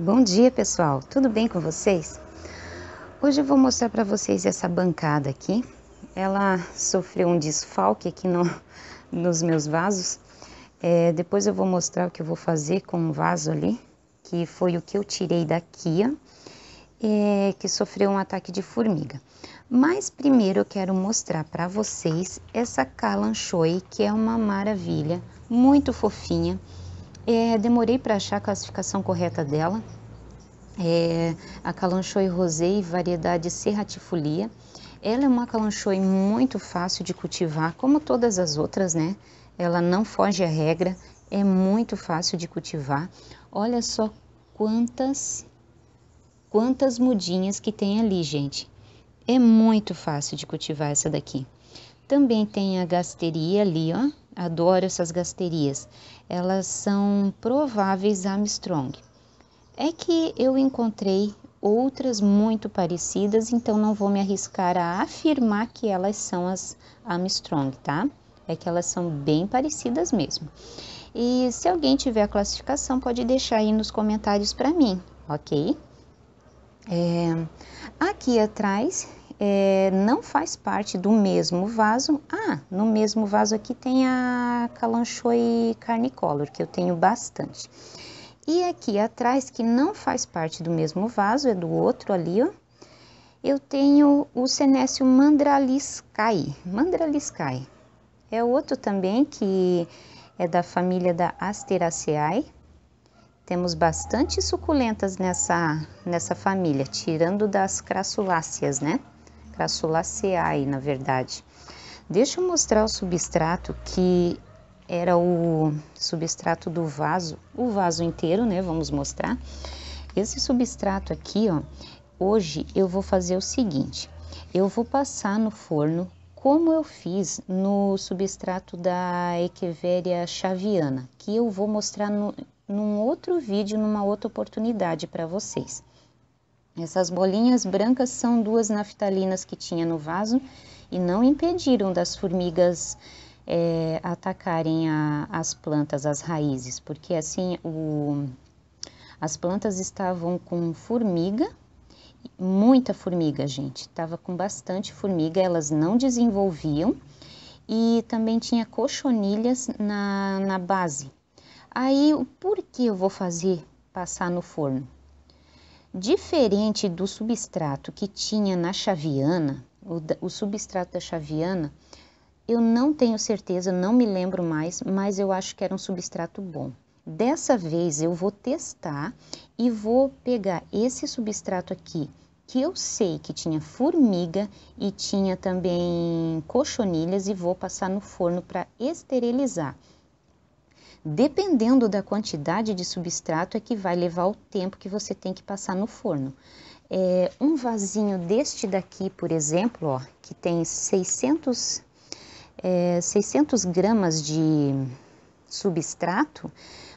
Bom dia pessoal, tudo bem com vocês? Hoje eu vou mostrar para vocês essa bancada aqui. Ela sofreu um desfalque aqui no, nos meus vasos. É, depois eu vou mostrar o que eu vou fazer com um vaso ali, que foi o que eu tirei da Kia, é, que sofreu um ataque de formiga. Mas primeiro eu quero mostrar para vocês essa Kalanchoe, que é uma maravilha, muito fofinha. É, demorei para achar a classificação correta dela. É, a Calanchoe Rosé, variedade Serratifolia. Ela é uma Calanchoe muito fácil de cultivar, como todas as outras, né? Ela não foge à regra, é muito fácil de cultivar. Olha só quantas quantas mudinhas que tem ali, gente. É muito fácil de cultivar essa daqui. Também tem a gasteria ali, ó. Adoro essas gasterias. Elas são prováveis Armstrong. É que eu encontrei outras muito parecidas, então não vou me arriscar a afirmar que elas são as Armstrong, tá? É que elas são bem parecidas mesmo. E se alguém tiver a classificação, pode deixar aí nos comentários para mim, ok? É, aqui atrás é, não faz parte do mesmo vaso. Ah, no mesmo vaso aqui tem a Calanchoe Carnicolor, que eu tenho bastante. E aqui atrás, que não faz parte do mesmo vaso, é do outro ali, ó. Eu tenho o Senécio Mandraliscae. Mandraliscae. É outro também que é da família da Asteraceae. Temos bastante suculentas nessa, nessa família, tirando das crassuláceas, né? Crassulaceae, na verdade. Deixa eu mostrar o substrato que era o substrato do vaso, o vaso inteiro, né? Vamos mostrar. Esse substrato aqui, ó, hoje eu vou fazer o seguinte: eu vou passar no forno como eu fiz no substrato da Echeveria chaviana, que eu vou mostrar no, num outro vídeo, numa outra oportunidade para vocês. Essas bolinhas brancas são duas naftalinas que tinha no vaso e não impediram das formigas é, atacarem a, as plantas, as raízes, porque assim o, as plantas estavam com formiga, muita formiga, gente, estava com bastante formiga, elas não desenvolviam e também tinha cochonilhas na, na base. Aí, por que eu vou fazer passar no forno? Diferente do substrato que tinha na chaviana, o, o, substrato da chaviana, eu não tenho certeza, não me lembro mais, mas eu acho que era um substrato bom. Dessa vez eu vou testar e vou pegar esse substrato aqui, que eu sei que tinha formiga e tinha também cochonilhas e vou passar no forno para esterilizar. Dependendo da quantidade de substrato é que vai levar o tempo que você tem que passar no forno. É, um vasinho deste daqui, por exemplo, ó, que tem 600, é, 600 gramas de substrato,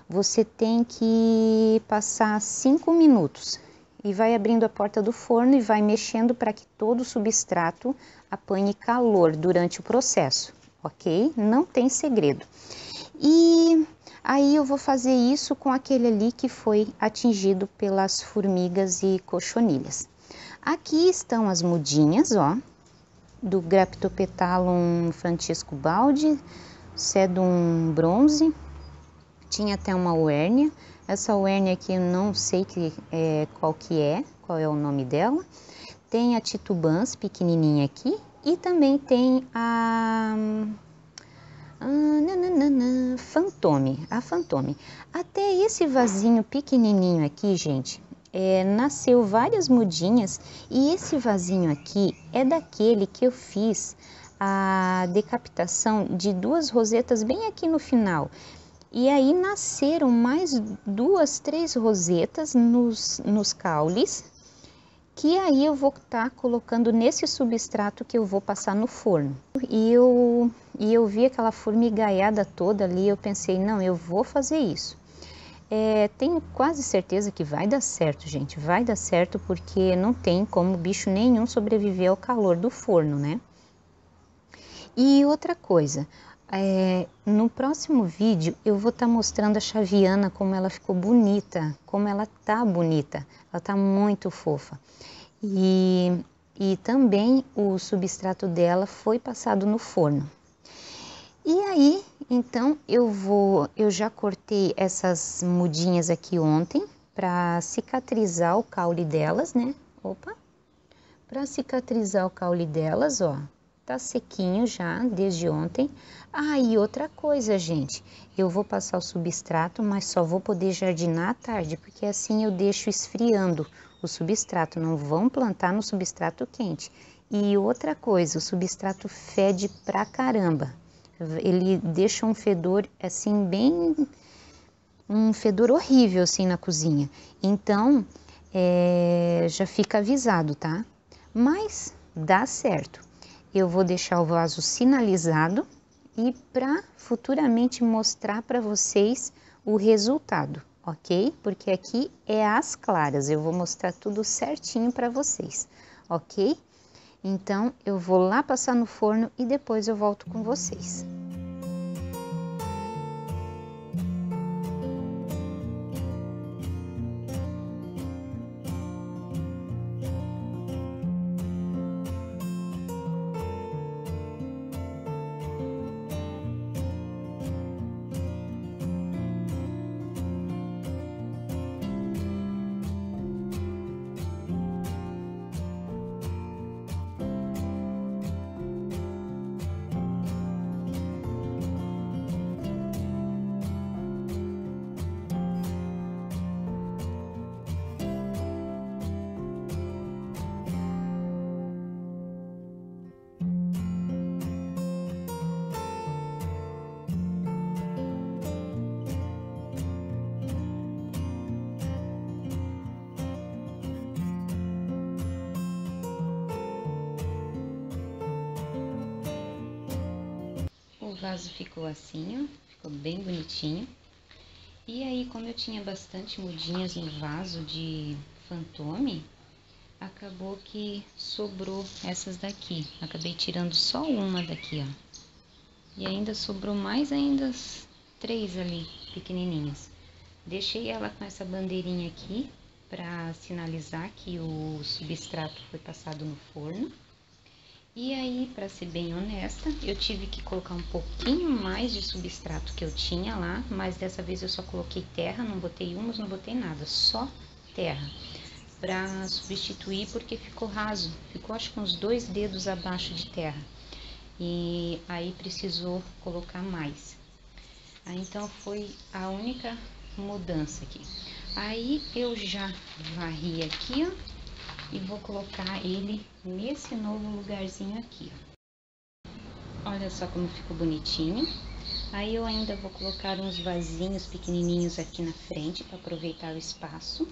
você tem que passar 5 minutos e vai abrindo a porta do forno e vai mexendo para que todo o substrato apanhe calor durante o processo, ok? Não tem segredo. E aí eu vou fazer isso com aquele ali que foi atingido pelas formigas e cochonilhas. Aqui estão as mudinhas, ó, do Graptopetalum Francisco Baldi, Sedum bronze, tinha até uma uérnia. Essa uérnia aqui eu não sei que, é, qual que é, qual é o nome dela. Tem a titubans pequenininha aqui e também tem a ah, nananana, fantome, a fantome. Até esse vasinho pequenininho aqui, gente, é, nasceu várias mudinhas e esse vasinho aqui é daquele que eu fiz a decapitação de duas rosetas bem aqui no final. E aí nasceram mais duas, três rosetas nos, nos caules, que aí eu vou estar tá colocando nesse substrato que eu vou passar no forno. E eu, e eu vi aquela formigaiada toda ali, eu pensei, não, eu vou fazer isso. É, tenho quase certeza que vai dar certo, gente, vai dar certo porque não tem como bicho nenhum sobreviver ao calor do forno, né? E outra coisa, É, no próximo vídeo eu vou estar tá mostrando a chaviana como ela ficou bonita, como ela tá bonita, ela tá muito fofa. E, e também o substrato dela foi passado no forno. E aí, então eu vou, eu já cortei essas mudinhas aqui ontem para cicatrizar o caule delas, né? Opa! Para cicatrizar o caule delas, ó, tá sequinho já desde ontem. Ah, e outra coisa, gente, eu vou passar o substrato, mas só vou poder jardinar à tarde, porque assim eu deixo esfriando o substrato, não vão plantar no substrato quente. E outra coisa, o substrato fede pra caramba. Ele deixa um fedor assim bem um fedor horrível assim na cozinha. Então, é, já fica avisado, tá? Mas dá certo. Eu vou deixar o vaso sinalizado e para futuramente mostrar para vocês o resultado, ok? Porque aqui é as claras, eu vou mostrar tudo certinho para vocês, ok? Então eu vou lá passar no forno e depois eu volto com vocês. Vaso ficou assim, ó, ficou bem bonitinho. E aí, como eu tinha bastante mudinhas no vaso de fantome, acabou que sobrou essas daqui. Acabei tirando só uma daqui, ó. E ainda sobrou mais ainda três ali, pequenininhas. Deixei ela com essa bandeirinha aqui para sinalizar que o substrato foi passado no forno. E aí, para ser bem honesta, eu tive que colocar um pouquinho mais de substrato que eu tinha lá, mas dessa vez eu só coloquei terra, não botei humus, não botei nada, só terra. Para substituir porque ficou raso, ficou acho que uns dois dedos abaixo de terra. E aí precisou colocar mais. Aí, então foi a única mudança aqui. Aí eu já varri aqui, ó e vou colocar ele nesse novo lugarzinho aqui, ó. Olha só como ficou bonitinho. Aí eu ainda vou colocar uns vasinhos pequenininhos aqui na frente para aproveitar o espaço.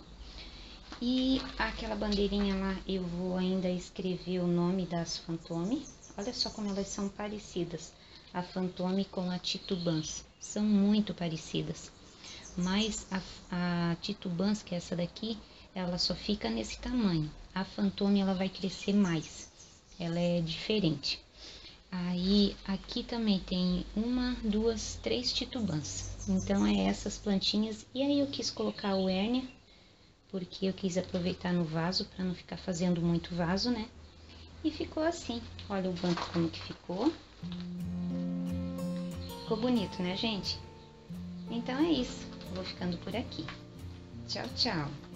E aquela bandeirinha lá eu vou ainda escrever o nome das Fantome. Olha só como elas são parecidas, a Fantome com a Titubans. São muito parecidas. Mas a, a Titubans, que é essa daqui, ela só fica nesse tamanho. A Fantome ela vai crescer mais, ela é diferente. Aí aqui também tem uma, duas, três titubãs. Então é essas plantinhas. E aí eu quis colocar o hérnia, porque eu quis aproveitar no vaso para não ficar fazendo muito vaso, né? E ficou assim. Olha o banco como que ficou. Ficou bonito, né, gente? Então é isso. Vou ficando por aqui. Tchau, tchau.